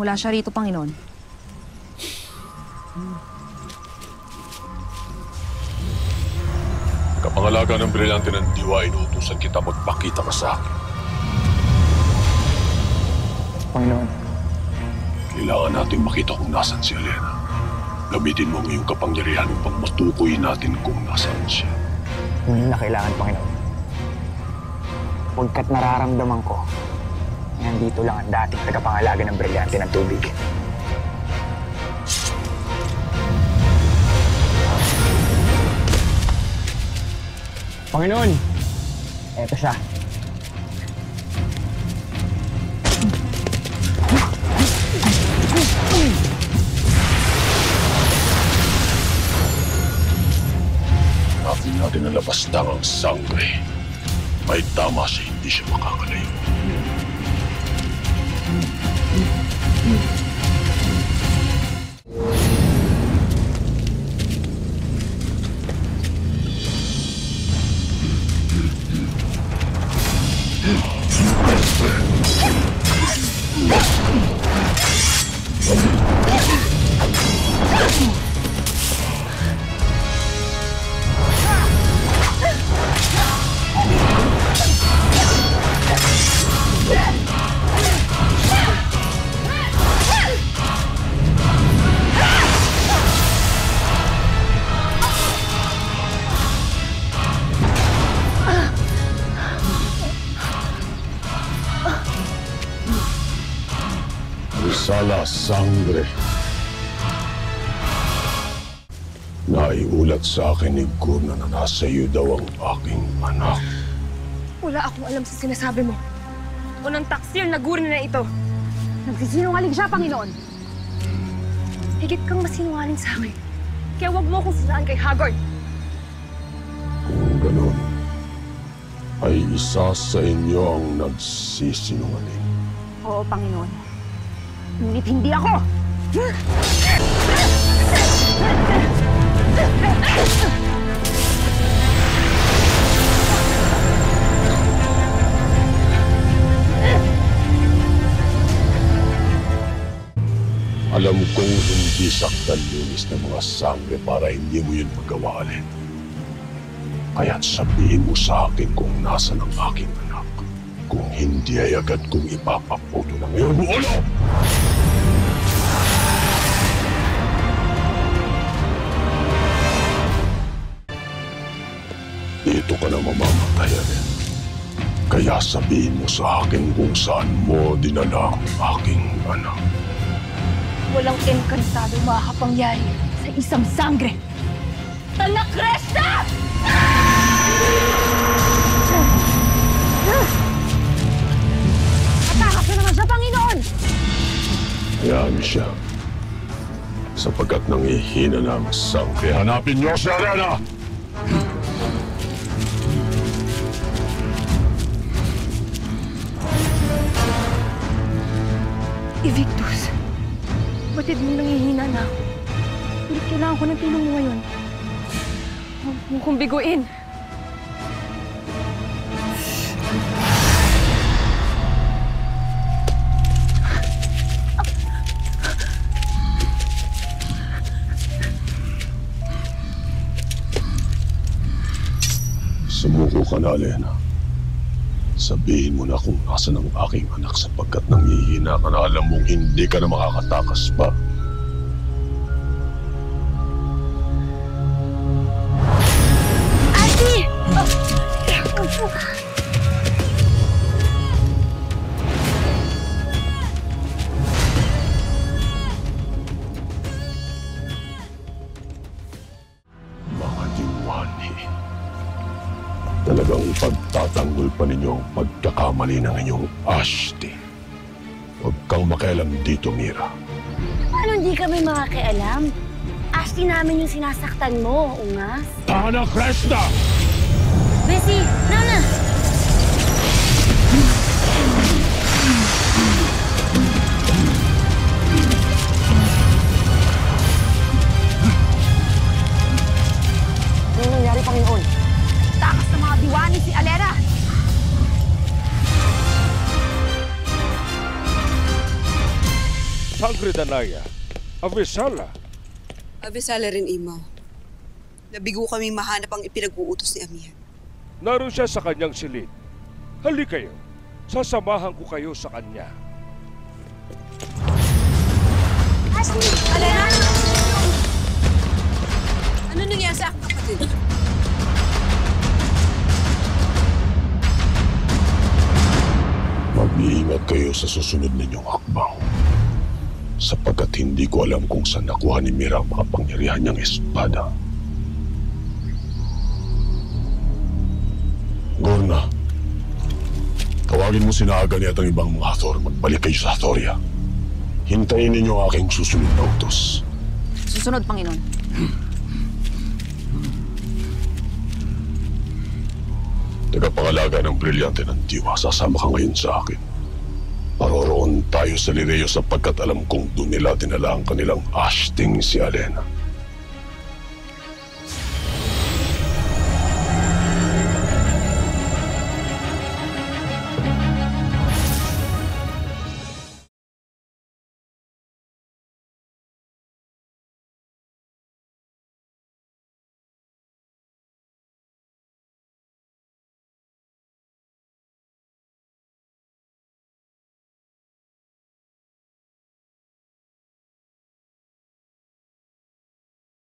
Wala siya rito, Panginoon. Kapangalaga ng brilyante ng diwa, inuutusan kita magpakita ka sa akin. Panginoon, Kailangan natin makita kung nasan si Elena. Gamitin mo ang iyong kapangyarihan upang matukoy natin kung nasan siya. hindi na kailangan, Panginoon. Pagkat nararamdaman ko, nandito lang ang dating tagapangalaga ng brilyante ng tubig. Panginoon, eto siya. Natin natin ang labastang ang sangre. May tama siya, hindi siya makakalayo. Risala Sangre. Naiulat sa akin ni Gurna na nasa iyo daw ang aking anak. Wala akong alam sa sinasabi mo. Unang taksil na guri na ito. Nagsisinungaling siya, Panginoon. Higit kang masinungaling sa akin. Kaya wag mo akong sasaan kay Haggard. Kung ganun, ay isa sa inyo ang nagsisinungaling. Oo, Panginoon. Ngunit hindi ako! Alam kong hindi saktan linis ng mga sangre para hindi mo yun magawa ulit. Kaya't sabihin mo sa akin kung nasa ang aking anak. Kung hindi ay agad kong ipapaputo ng iyong ulo! Dito ka na mamamatay, Alen. Kaya sabihin mo sa akin kung saan mo dinala ang aking anak. Walang enkantado makakapangyari sa isang sangre. Talakresta! Atakas Niyo siya. Sapagkat nangihina na ang sangre, hanapin niyo si Arena! Evictus, batid mo nangihina na ako. Hindi kailangan ko ng tulong mo ngayon. Huwag mo kong biguin. Sumuko ka na, Elena. Sabihin mo na kung nasan ang aking anak sapagkat nangihina ka na alam mong hindi ka na makakatakas pa. Talagang pagtatanggol pa ninyo ang pagkakamali ng inyong Ashti. Huwag kang makialam dito, Mira. Paano hindi kami makakialam? Asti namin yung sinasaktan mo, ungas. Ana Cresta! Bessie, Nana! Sangre Danaya, Avisala. Abisala rin, Imaw. Nabigo kami mahanap ang ipinag-uutos ni Amihan. Naroon siya sa kanyang silid. Hali kayo, sasamahan ko kayo sa kanya. Alena! Ano nangyari sa aking kapatid? Mag-iingat kayo sa susunod ninyong hakbang. Sapagkat hindi ko alam kung saan nakuha ni Mira ang mga pangyarihan niyang espada. Gorna, tawagin mo si Naagan at ang ibang mga Hathor. Magbalik kayo sa Hathoria. Hintayin ninyo ang aking susunod na utos. Susunod, Panginoon. Tagapangalaga ng brilyante ng diwa, sasama ka ngayon sa akin. Paroroon tayo sa Lireo sapagkat alam kong doon nila dinala ang kanilang ashting si Alena.